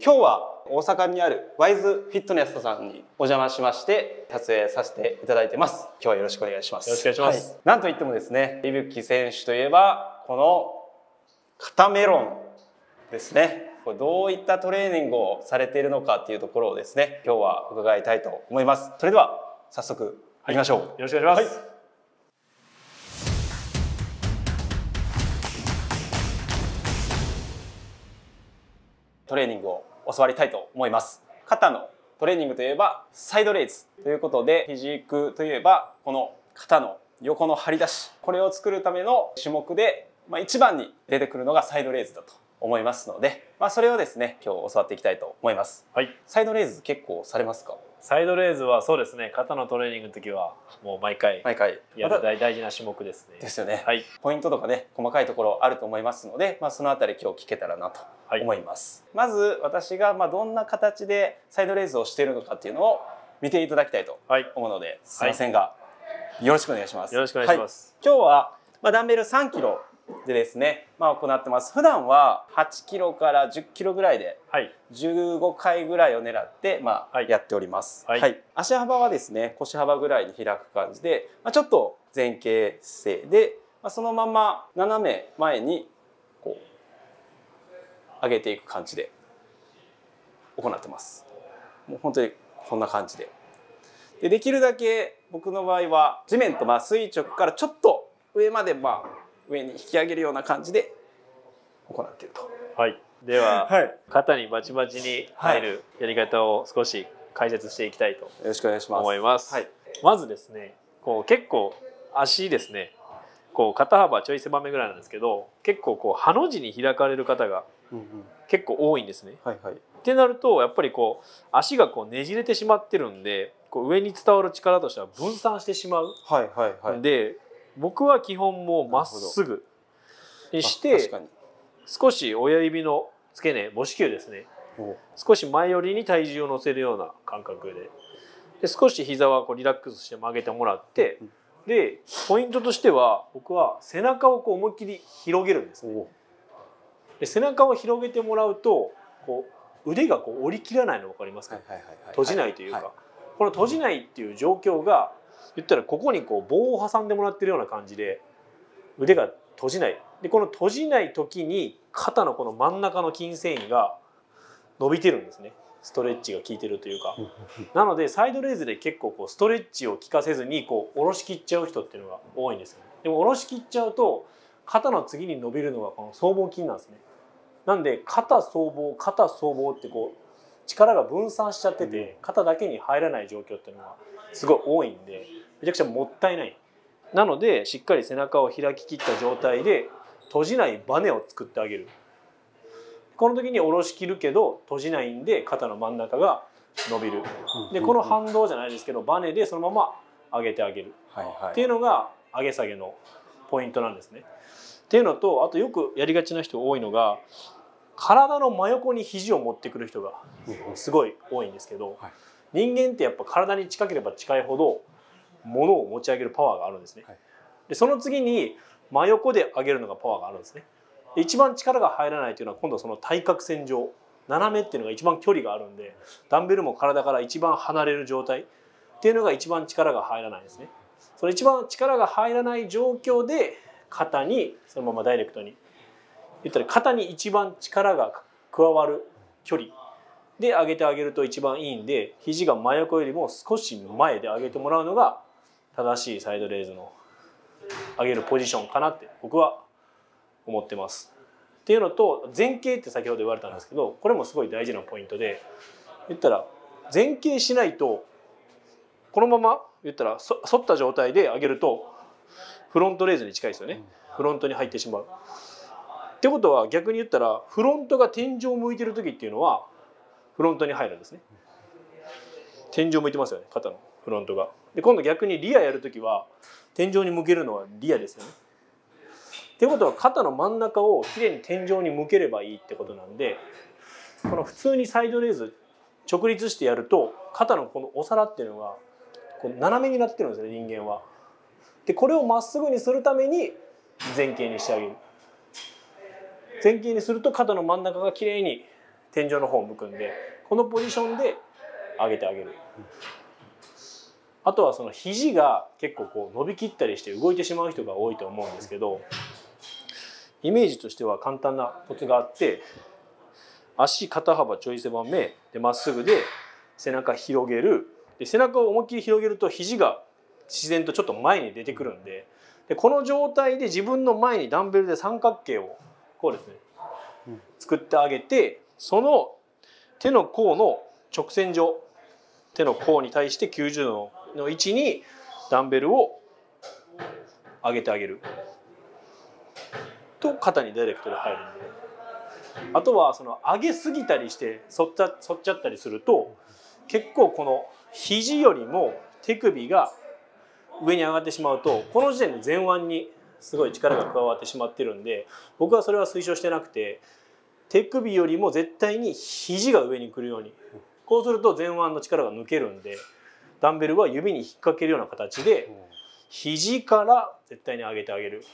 今日は大阪にあるワイズフィットネスさんにお邪魔しまして撮影させていただいてます。今日はよろしくお願いします。よろしくお願いします、はい、なんといってもですね伊吹選手といえばこの肩メロンですね。これどういったトレーニングをされているのかっていうところをですね今日は伺いたいと思います。それでは早速行きましょう、はい、よろしくお願いします、はい。トレーニングを教わりたいと思います。肩のトレーニングといえばサイドレイズということでフィジークといえばこの肩の横の張り出しこれを作るための種目で、まあ、一番に出てくるのがサイドレイズだと思いますので、まあ、それをですね今日教わっていきたいと思います、はい、サイドレイズ結構されますか？サイドレイズはそうですね肩のトレーニングの時はもう毎回毎回。やる大大事な種目ですね。ですよね、はい、ポイントとかね細かいところあると思いますので、まあ、そのあたり今日聞けたらなと思います、はい、まず私がまあどんな形でサイドレイズをしているのかっていうのを見ていただきたいと思うので、はい、すいませんが、よろしくお願いします。よろしくお願いします、今日はまあダンベル3キロでですね、まあ、行ってます。普段は8キロから10キロぐらいで15回ぐらいを狙って、まあ、やっております、はい、はい、足幅はですね腰幅ぐらいに開く感じで、まあ、ちょっと前傾姿勢で、まあ、そのまま斜め前に上げていく感じで行ってます。もう本当にこんな感じで。でできるだけ僕の場合は地面とまあ垂直からちょっと上までまあ上に引き上げるような感じで行っていると。はい、では、はい、肩にバチバチに入るやり方を少し解説していきたいとよろしくお願いします。思います。はい、まずですねこう結構足ですねこう肩幅ちょい狭めぐらいなんですけど結構こうハの字に開かれる方が結構多いんですね。はいはい、ってなるとやっぱりこう足がこうねじれてしまってるんでこう上に伝わる力としては分散してしまう。はいはいはい、で僕は基本もうまっすぐにして少し親指の付け根母子球ですね。少し前寄りに体重を乗せるような感覚で。で少し膝はこうリラックスして曲げてもらってでポイントとしては僕は背中をこう思いっきり広げるんですね。で背中を広げてもらうとこう腕がこう折り切らないの分かりますか？閉じないというか、この閉じないっていう状況が言ったらここにこう棒を挟んでもらってるような感じで腕が閉じない。でこの閉じない時に肩のこの真ん中の筋繊維が伸びてるんですねストレッチが効いてるというか。なのでサイドレイズで結構こうストレッチを効かせずにこう下ろしきっちゃう人っていうのが多いんですよ、ね、でも下ろしきっちゃうと肩の次に伸びるのがこの僧帽筋なんですね。なんで肩僧帽肩僧帽ってこう力が分散しちゃってて肩だけに入らない状況っていうのがすごい多いんでめちゃくちゃもったいない。なのでしっかり背中を開ききった状態で閉じないバネを作ってあげるこの時に下ろしきるけど閉じないんで肩の真ん中が伸びる。でこの反動じゃないですけどバネでそのまま上げてあげる。っていうのが上げ下げのポイントなんですね。っていうのとあとよくやりがちな人多いのが体の真横に肘を持ってくる人がすごい多いんですけど、人間ってやっぱ体に近ければ近いほど物を持ち上げるパワーがあるんですね。でその次に真横で上げるのがパワーがあるんですね。一番力が入らないというのは今度はその対角線上。斜めっていうのが一番距離があるんでダンベルも体から一番離れる状態。っていうのが一番力が入らないですね。その一番力が入らない状況で肩にそのままダイレクトに。言ったら肩に一番力が加わる距離。で上げてあげると一番いいんで肘が真横よりも少し前で上げてもらうのが正しいサイドレイズの上げるポジションかなって僕は思ってます。っていうのと前傾って先ほど言われたんですけどこれもすごい大事なポイントで言ったら前傾しないとこのまま言ったら反った状態で上げるとフロントレイズに近いですよね。フロントに入ってしまう。ってことは逆に言ったらフロントが天井を向いてる時っていうのはフロントに入るんですね。天井向いてますよね肩の。フロントが。で今度逆にリアやる時は天井に向けるのはリアですよねっていうことは肩の真ん中をきれいに天井に向ければいいってことなんでこの普通にサイドレーズ直立してやると肩のこのお皿っていうのがこう斜めになってるんですね人間は。でこれをまっすぐにするために前傾にしてあげる前傾にすると肩の真ん中がきれいに天井の方を向くんでこのポジションで上げてあげる。あとはその肘が結構こう伸びきったりして動いてしまう人が多いと思うんですけどイメージとしては簡単なコツがあって足肩幅ちょい狭めでまっすぐで背中広げる。で背中を思いっきり広げると肘が自然とちょっと前に出てくるんででこの状態で自分の前にダンベルで三角形をこうですね作ってあげてその手の甲の直線上手の甲に対して90度の位置にダンベルを上げてあげる。と肩にダイレクトで入るんで。あとはその上げすぎたりして反っちゃ反っちゃったりすると結構この肘よりも手首が上に上がってしまうとこの時点で前腕にすごい力が加わってしまってるんで僕はそれは推奨してなくて手首よりも絶対に肘が上に来るように。こうすると前腕の力が抜けるんでダンベルは指に引っ掛けるような形で肘から絶対に上げてあげる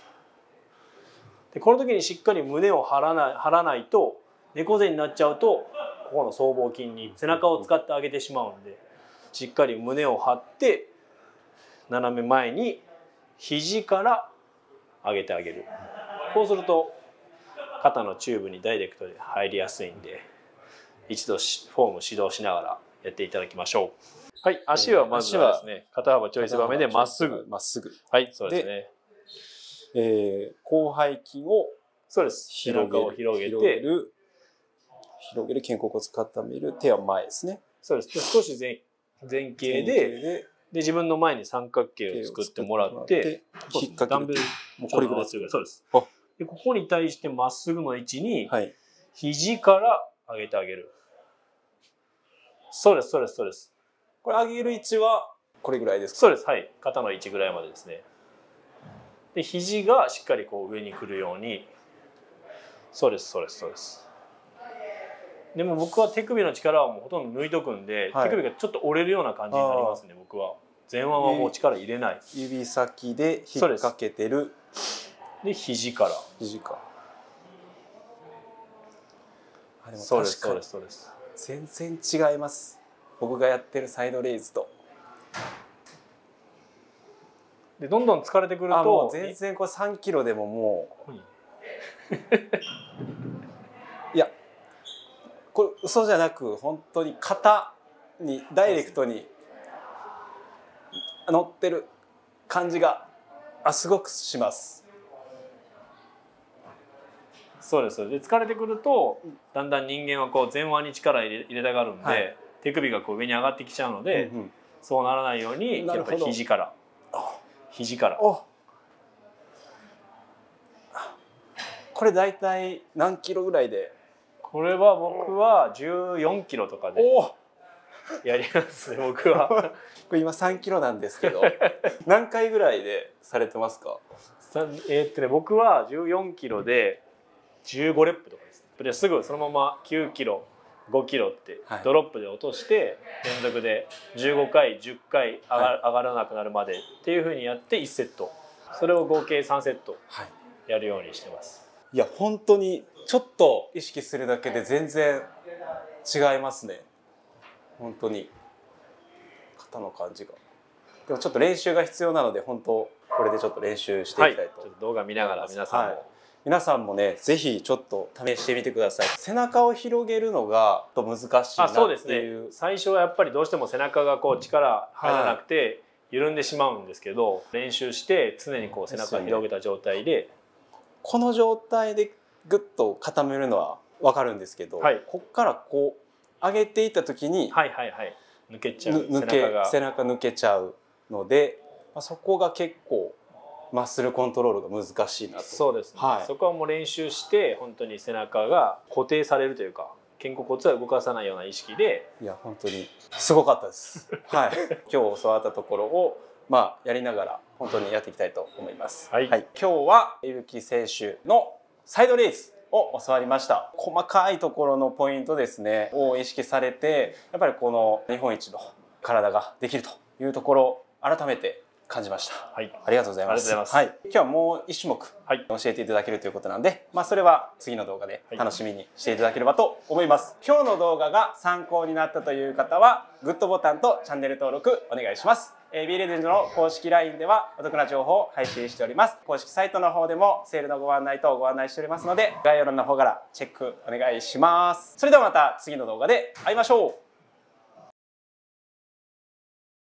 でこの時にしっかり胸を張らない張らないと猫背になっちゃうとここの僧帽筋に背中を使ってあげてしまうんでしっかり胸を張って斜め前に肘から上げてあげる。こうすると肩のチューブにダイレクトで入りやすいんで一度フォーム指導しながらやっていただきましょう。はい足はまずはですね肩幅ちょい狭めでまっすぐ。まっすぐ。はい。そうですねえー、広背筋をそうです。広げる広げて。広げる広げる肩甲骨固める手は前ですね。そうです。少し前前傾でで自分の前に三角形を作ってもらって引っ掛けダンベルもうこれぐらいそうです。でここに対してまっすぐの位置に、はい、肘から上げてあげる。そうですそうですそうです。これ上げる位置はこれぐらいですか？そうです。はい。肩の位置ぐらいまでですねで肘がしっかりこう上に来るように。そうですそうですそうです。でも僕は手首の力はもうほとんど抜いとくんで、はい、手首がちょっと折れるような感じになりますね僕は。前腕はもう力入れない。指先で引っ掛けてる。で肘から。肘か。らあでもそうですそうですそうです。全然違います。僕がやってるサイドレイズとでどんどん疲れてくると全然これ3キロでももう。いやこれ嘘じゃなく本当に肩にダイレクトに乗ってる感じがあすごくします。そうです。で疲れてくるとだんだん人間はこう前腕に力入れ入れたがるんで、はい、手首がこう上に上がってきちゃうので、うんうん、そうならないようにやっぱり肘から肘から。これ大体何キロぐらいで？これは僕は14キロとかでやりますね 僕は。これ今3キロなんですけど 何回ぐらいでされてますか？えー、っとね僕は14キロで15レップとかです。ですぐそのまま9キロ5キロってドロップで落として連続で15回10回上が,、上がらなくなるまでっていうふうにやって1セット。それを合計3セットやるようにしてます、い、や本当にちょっと意識するだけで全然違いますね。本当に。肩の感じが。でもちょっと練習が必要なので本当これでちょっと練習していきたいと、はい、動画見ながら皆さんも、はい皆さんもねぜひちょっと試してみてください。背中を広げるのがと難しいなっていう。そうですね。最初はやっぱりどうしても背中がこう力入らなくて緩んでしまうんですけど、練習して常にこう背中を広げた状態で、ね、この状態でグッと固めるのは分かるんですけど、はい、こっからこう上げていった時に、はいはいはい、抜けちゃう。抜け背中抜けちゃうので、まあ、そこが結構マッスルコントロールが難しいなと。そうです、ね、はい、そこはもう練習して本当に背中が固定されるというか肩甲骨は動かさないような意識で。いや本当にすごかったです。はい。今日教わったところをまあやりながら本当にやっていきたいと思います、はい、はい、今日はゆき選手のサイドレースを教わりました。細かいところのポイントですね。を意識されてやっぱりこの日本一の体ができるというところ改めて感じました。はい。ありがとうございます。ますはい。今日はもう一種目教えていただけるということなんで、まあそれは次の動画で楽しみにしていただければと思います。今日の動画が参考になったという方は、グッドボタンとチャンネル登録お願いします。えー、B レジェンドの公式 LINE ではお得な情報を配信しております。公式サイトの方でもセールのご案内等ご案内しておりますので、概要欄の方からチェックお願いします。それではまた次の動画で会いましょう